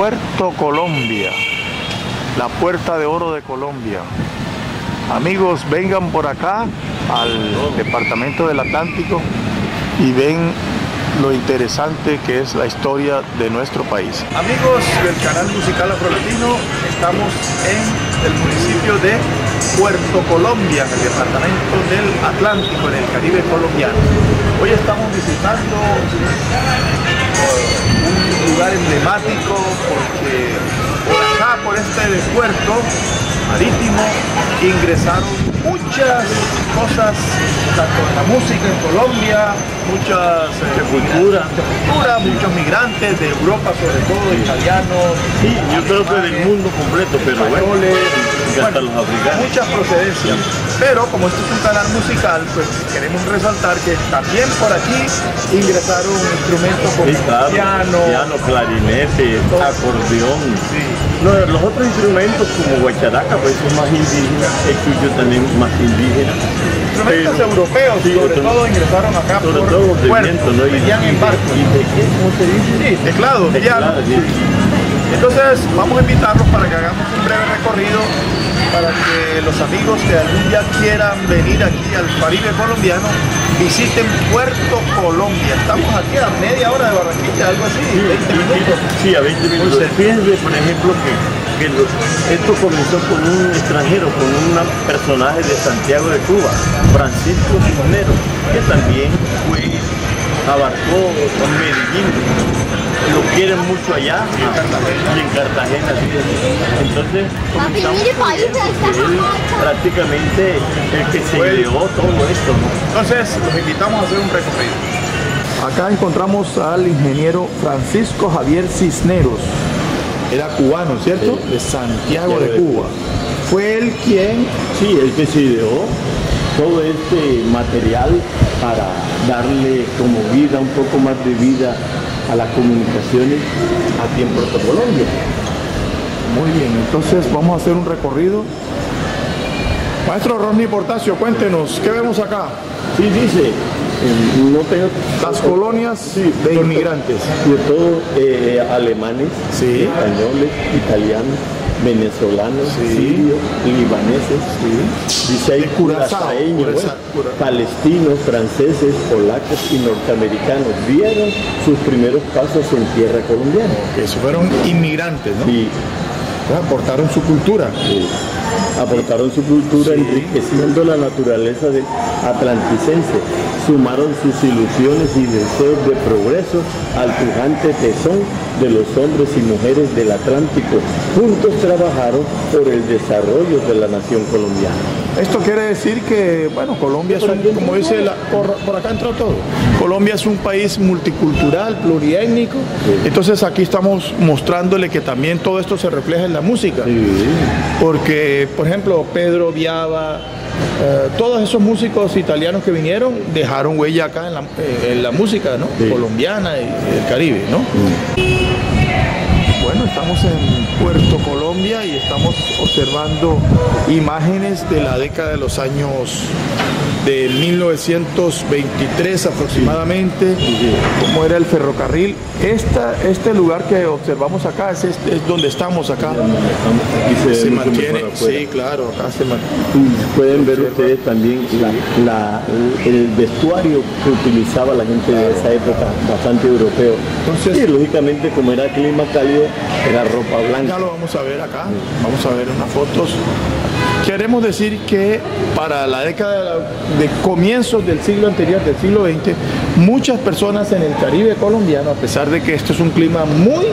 Puerto Colombia, la puerta de oro de Colombia. Amigos, vengan por acá al departamento del Atlántico y ven lo interesante que es la historia de nuestro país. Amigos del canal musical afrolatino, estamos en el municipio de Puerto Colombia, en el departamento del Atlántico, en el Caribe colombiano. Hoy estamos visitando un lugar emblemático porque por acá, por este puerto marítimo, ingresaron muchas cosas, tanto la música en Colombia, muchas eh, cultura. cultura, muchos migrantes de Europa sobre todo, italianos, sí, yo creo que del mundo completo, pero españoles, hasta los africanos. muchas procedencias. Pero como este es un canal musical, pues queremos resaltar que también por aquí ingresaron instrumentos como Sí, claro, piano, piano, clarinete, acordeón. sí, los otros instrumentos como guacharaca, pues son más indígenas, el tuyo también más indígena. Instrumentos Pero- europeos, sí, sobre todo ingresaron acá Sobre por todo puerto, ¿no? Venían en barco. y de qué, ¿cómo se dice? Sí, teclado. Teclado, sí. Entonces vamos a invitarlos para que hagamos un breve recorrido para que los amigos que algún día quieran venir aquí al Caribe colombiano visiten Puerto Colombia. Estamos aquí a media hora de Barranquilla, algo así, 20 minutos. Sí, a 20 minutos. Fíjense, por ejemplo, que, que esto comenzó con un extranjero, con un personaje de Santiago de Cuba, Francisco Cisneros, que también fue, abarcó con Medellín. Lo quieren mucho allá y en Cartagena. sí. Entonces, comenzamos él, prácticamente el que se ideó todo esto. ¿no? Entonces los invitamos a hacer un recorrido. Acá encontramos al ingeniero Francisco Javier Cisneros. Era cubano, ¿cierto? Sí. De Santiago de Cuba. Fue él quien Sí, el que se ideó todo este material para darle como vida, un poco más de vida a las comunicaciones aquí en Puerto Colombia. Muy bien, entonces vamos a hacer un recorrido. Maestro Ronnie Portacio, cuéntenos, ¿qué vemos acá? Sí, dice, eh, no tengo... Las colonias de inmigrantes. De todo, eh, alemanes, Sí. españoles, italianos, venezolanos, Sí. sirios, libaneses, dice ahí De curazaeños, Curazao, Cura- palestinos, franceses, polacos y norteamericanos dieron sus primeros pasos en tierra colombiana. Que fueron inmigrantes, ¿no? Y Aportaron su cultura. eh, aportaron su cultura Sí. enriqueciendo la naturaleza del atlanticense, sumaron sus ilusiones y deseos de progreso al pujante tesón de los hombres y mujeres del Atlántico. Juntos trabajaron por el desarrollo de la nación colombiana. Esto quiere decir que, bueno, Colombia es un, como dice, la- por, por acá entró todo. Colombia es un país multicultural, pluriétnico. Entonces aquí estamos mostrándole que también todo esto se refleja en la música. Porque, por ejemplo, Pedro Viava, eh, todos esos músicos italianos que vinieron dejaron huella acá en la, eh, en la música ¿no? Sí. colombiana y del Caribe. ¿no? Bueno, estamos en Colombia y estamos observando imágenes de la década de los años de 1923 aproximadamente, cómo era el ferrocarril. Esta, este lugar que observamos acá es, este- es donde estamos acá. Aquí se, mantiene, sí, claro, acá se mantiene. Pueden ver ustedes también la- la- el vestuario que utilizaba la gente de esa época, bastante europeo. Entonces- y lógicamente como era clima cálido, era ropa blanca. Ya lo vamos a ver acá, vamos a ver unas fotos. Queremos decir que para la década de, comienzos del siglo anterior, del siglo XX, muchas personas en el Caribe colombiano, a pesar de que esto es un clima muy...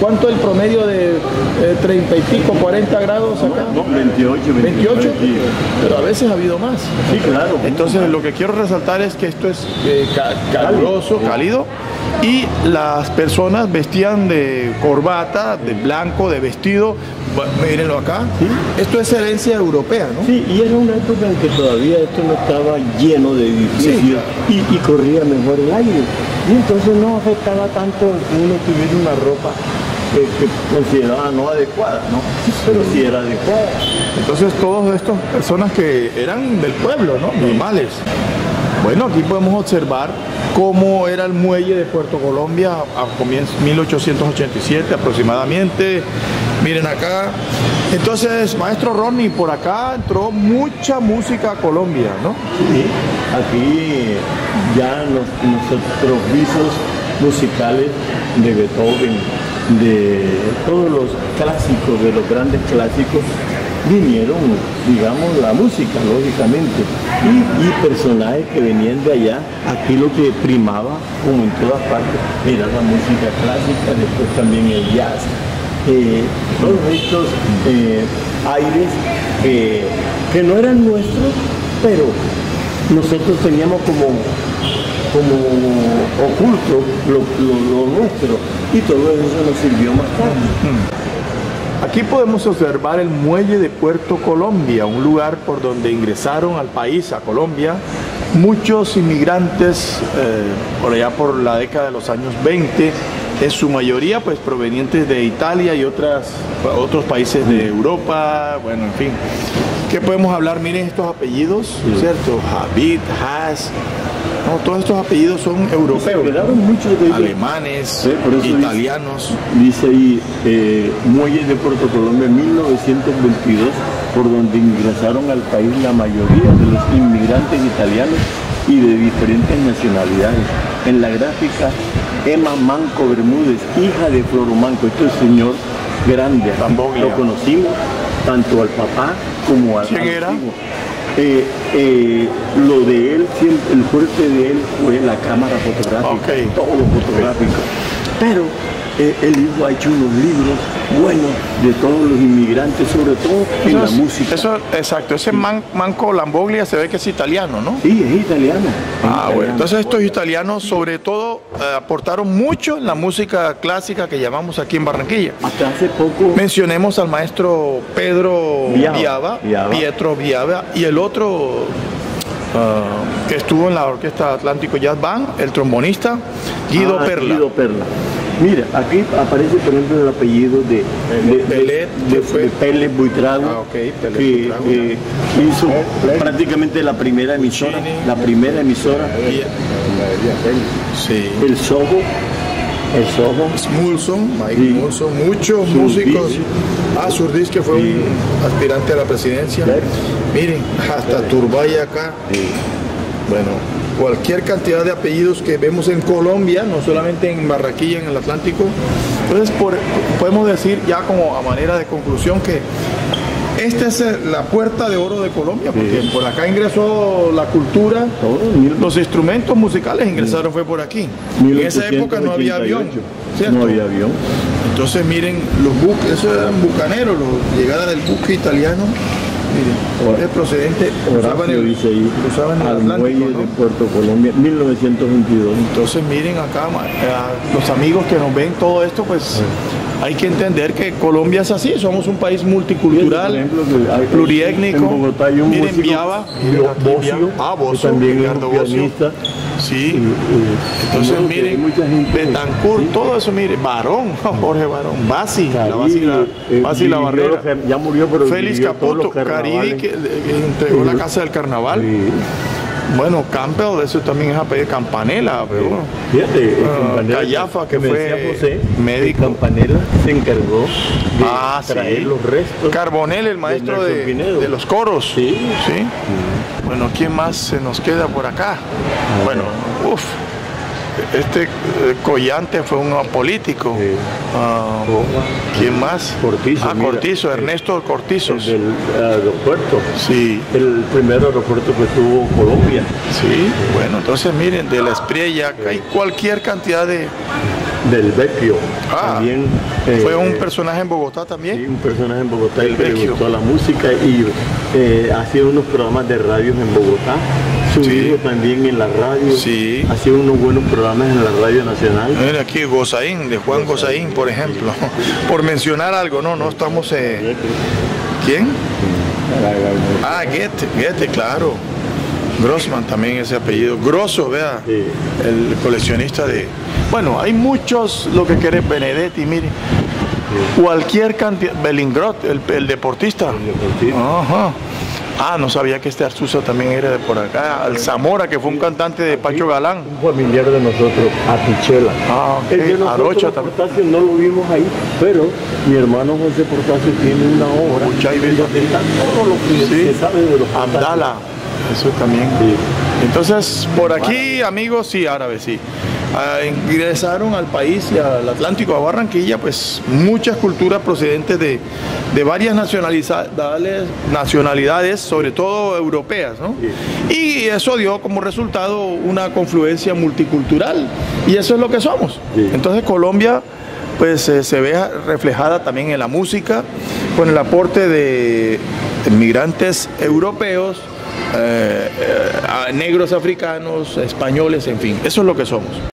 ¿Cuánto el promedio de eh, 30 y pico, 40 grados acá? No, 28, 28, 29, sí. pero a veces ha habido más. Sí, claro. Entonces lo que quiero resaltar es que esto es eh, ca- caluroso, cálido, y las personas vestían de corbata, de blanco, de vestido. Bueno, mírenlo acá. Esto es herencia europea, ¿no? Sí, y era una época en que todavía esto no estaba lleno de edificios Sí, y, y corría mejor el aire. Y entonces no afectaba tanto que uno tuviera una ropa que, que consideraba no adecuada, ¿no? Pero sí era adecuada. Entonces todas estas personas que eran del pueblo, ¿no? Normales. Bueno, aquí podemos observar cómo era el muelle de Puerto Colombia a comienzos 1887 aproximadamente. Miren acá. Entonces, maestro Ronnie, por acá entró mucha música a Colombia, ¿no? Sí, aquí ya nuestros visos musicales de Beethoven, de todos los clásicos, de los grandes clásicos, vinieron, digamos, la música, lógicamente, y, personajes que venían de allá, aquí lo que primaba, como en todas partes, era la música clásica, después también el jazz, eh, todos estos eh, aires que no eran nuestros, pero nosotros teníamos como como oculto lo, lo, nuestro y todo eso nos sirvió más tarde. Aquí podemos observar el muelle de Puerto Colombia, un lugar por donde ingresaron al país, a Colombia, muchos inmigrantes eh, por allá por la década de los años 20, en su mayoría pues provenientes de Italia y otras, otros países de Europa, bueno, en fin. ¿Qué podemos hablar? Miren estos apellidos, ¿cierto? Javid, Haas, no, todos estos apellidos son europeos. muchos Alemanes, italianos. Dice, ahí, eh, Muelles de Puerto Colombia en 1922, por donde ingresaron al país la mayoría de los inmigrantes italianos y de diferentes nacionalidades. En la gráfica, Emma Manco Bermúdez, hija de Floro Manco, este señor grande, lo conocimos tanto al papá como al ¿Quién era? Eh, eh, lo de él, el fuerte de él fue la cámara fotográfica, todo fotográfico. Pero eh, el hijo ha hecho unos libros buenos de todos los inmigrantes, sobre todo en la música. Eso, exacto, ese Manco Lamboglia se ve que es italiano, ¿no? Sí, es italiano. ah, bueno, entonces estos italianos sobre todo eh, aportaron mucho en la música clásica que llamamos aquí en Barranquilla. Hasta hace poco... Mencionemos al maestro Pedro Viava, Pietro Viava, y el otro ah, que estuvo en la Orquesta Atlántico Jazz Band, el trombonista Guido ah, Perla. Guido Perla. Mira, aquí aparece por ejemplo el apellido de, de, de, Buitrago, ah, okay. que eh, hizo prácticamente la primera emisora, la primera emisora, sí. el Soho, el Soho, Smulson, Mike sí. muchos músicos. Ah, Surdis que fue un aspirante a la presidencia. Miren, hasta Turbay acá. Bueno, cualquier cantidad de apellidos que vemos en Colombia, no solamente en Barraquilla, en el Atlántico. Entonces podemos decir ya como a manera de conclusión que esta es la puerta de oro de Colombia, porque por acá ingresó la cultura, los instrumentos musicales ingresaron fue por aquí. En esa época no había avión. No había avión. Entonces miren, los buques, esos eran bucaneros, llegada del buque italiano es procedente, Horacio dice ahí, al muelle de Puerto Colombia, 1922. Entonces miren acá, los amigos que nos ven todo esto, pues hay que entender que Colombia es así, somos un país multicultural, pluriétnico. En Bogotá hay un miren, Viava, ah, también es un pianista. Sí, entonces miren, Betancourt, todo eso, mire, Barón, Jorge Barón, Basi, la Basi, la, Basi la Barrera, ya murió, pero Félix Caputo, Caridi, que, entregó la Casa del Carnaval. Bueno, Campbell, eso también es apellido Campanela, pero bueno. Fíjate, uh, Callafa, que, fue José, médico. Campanela se encargó de ah, traer los restos. Carbonel, el maestro de, de, los coros. Sí. sí. Bueno, ¿quién más se nos queda por acá? Bueno, uff este eh, Collante fue un político. Ah, ¿Quién más? Cortizo. Ah, Cortizo, Ernesto Cortizo. El del aeropuerto. Sí. El primer aeropuerto que tuvo Colombia. Sí, bueno, entonces miren, de la Espriella hay cualquier cantidad de... Del Vecchio. Ah, también. ¿Fue eh, un personaje en Bogotá también? Sí, un personaje en Bogotá y le gustó la música y eh, hacía unos programas de radios en Bogotá su también en la radio. Sí. Hacía unos buenos programas en la radio nacional. Mira aquí Gozaín, de Juan Gozaín, por ejemplo. por mencionar algo, no, no estamos. Eh... ¿Quién? Ah, Goethe, Goethe, claro. Grossman también ese apellido. Grosso, vea. El coleccionista de. Bueno, hay muchos, lo que quiere Benedetti, mire. Cualquier cantidad. Belingrot, el, el deportista. El deportista. Ajá. Ah, no sabía que este Arzuza también era de por acá. Al Zamora, que fue un cantante de Pacho Galán. Un familiar de nosotros, Atichela. Ah, ok. El de nosotros, Arocha también. Portacio, no lo vimos ahí, pero mi hermano José Portacio tiene una obra Pucha, y donde está todo lo que Sí. se sabe de los. Abdala, eso también. Sí. Entonces, por aquí, amigos, sí, árabes, sí. Ingresaron al país y al Atlántico, a Barranquilla, pues muchas culturas procedentes de, de varias nacionalidades, nacionalidades, sobre todo europeas, ¿no? Y eso dio como resultado una confluencia multicultural. Y eso es lo que somos. Entonces, Colombia pues eh, se ve reflejada también en la música, con el aporte de migrantes europeos, eh, eh, negros africanos, españoles, en fin, eso es lo que somos.